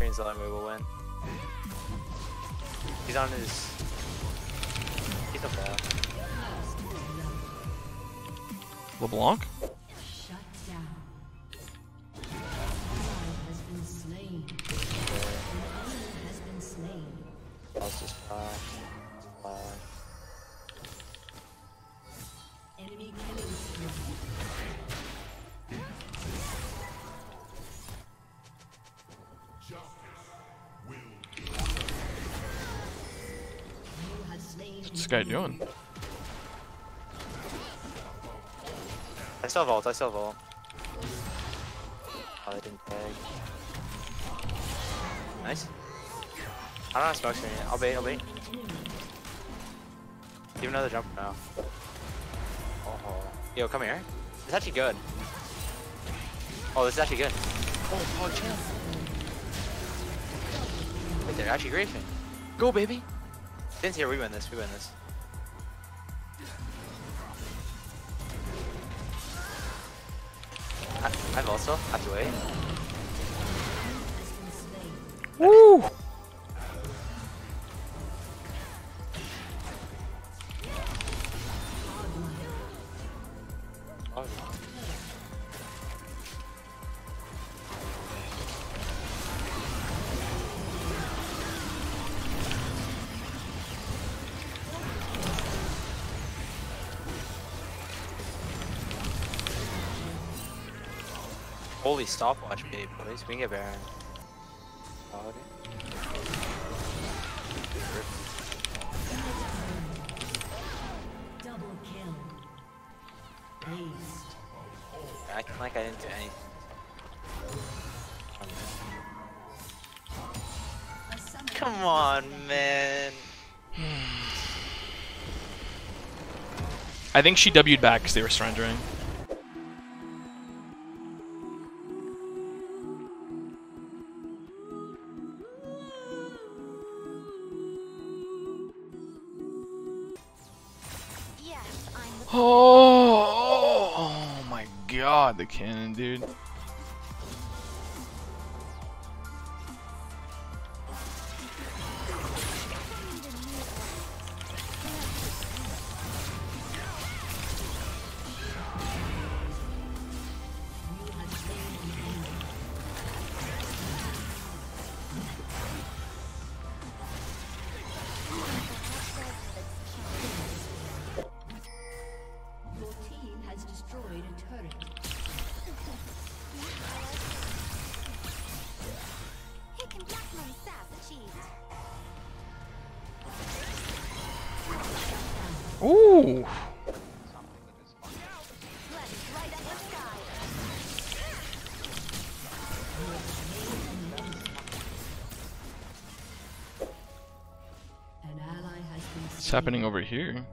screens, then we will win. He's on his. He's not bad. LeBlanc? Shut down. An guy doing? I still vault, I still vault. Oh, they didn't tag. Nice. I don't have smoke screen yet. I'll bait, I'll bait. Give another jump now. Oh. Yo, come here. It's actually good. Oh, this is actually good. Oh, oh, chill. Wait, they're actually griefing. Go, baby. Since here, we win this, we win this. I, I've also have to wait. Woo! Oh, Holy stopwatch, babe, boys. We can get Baron. Okay. double kill. Aced. Acting like I didn't do anything. Come on, man. I think she W'd back because they were surrendering. Oh oh, oh, oh my god, the cannon, dude. What's happening over here?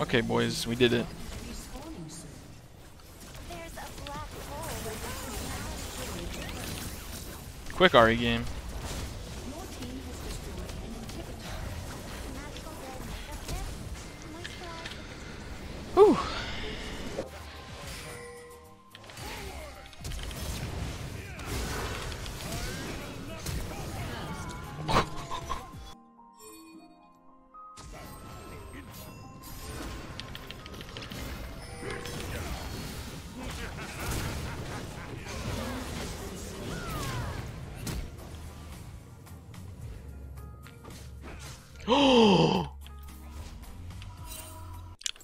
Okay, boys, we did it. Quick RE game. Your Whew.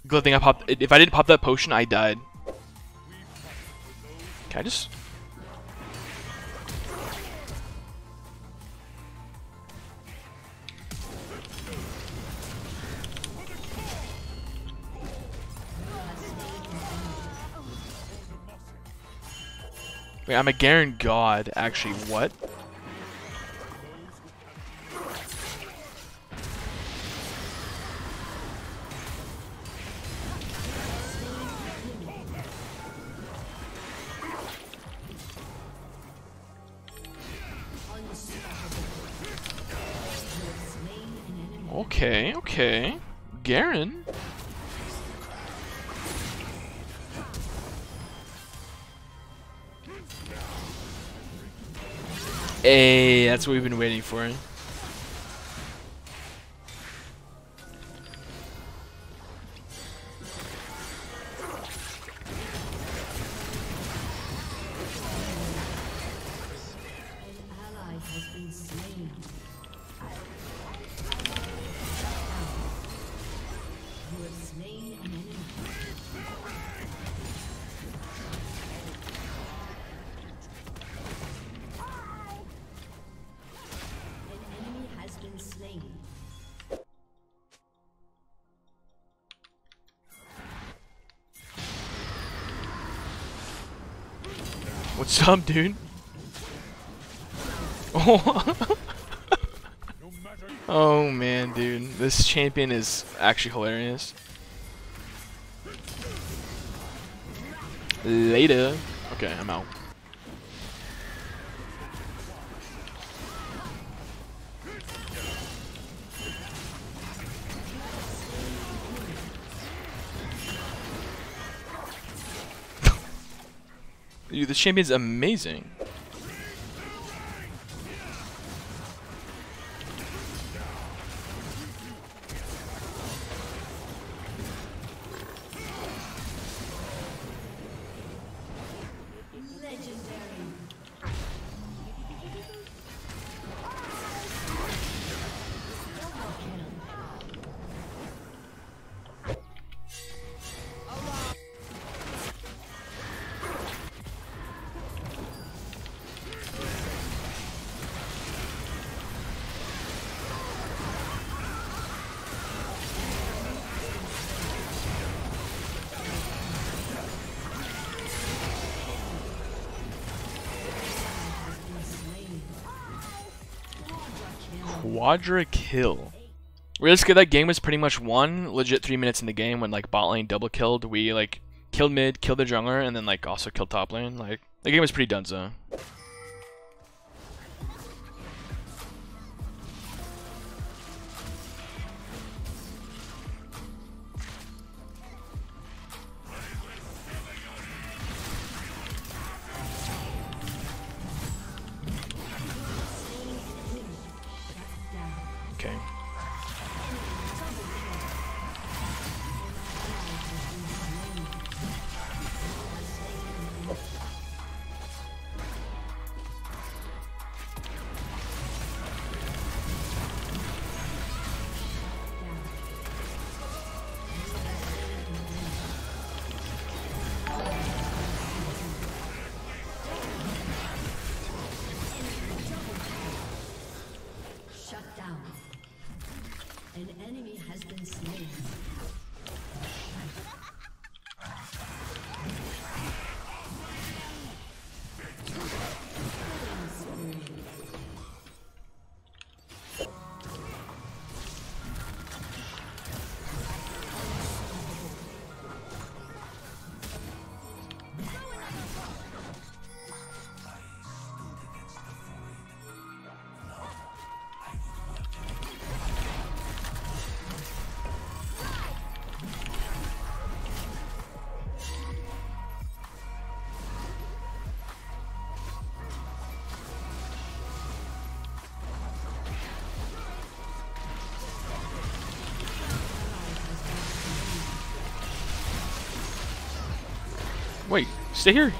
Good thing I popped. If I didn't pop that potion, I died. Can I just? Wait, I'm a Garen god. Actually, what? Okay, okay. Garen. Hey, that's what we've been waiting for. What's up, dude? Oh. oh man, dude. This champion is actually hilarious. Later. Okay, I'm out. Dude, this champion's amazing. Quadra kill. Realistically, that game was pretty much won legit three minutes in the game when like bot lane double killed. We like killed mid, killed the jungler, and then like also killed top lane. Like the game was pretty dunzo. Okay. Shut down. An enemy has been slain. Stay here.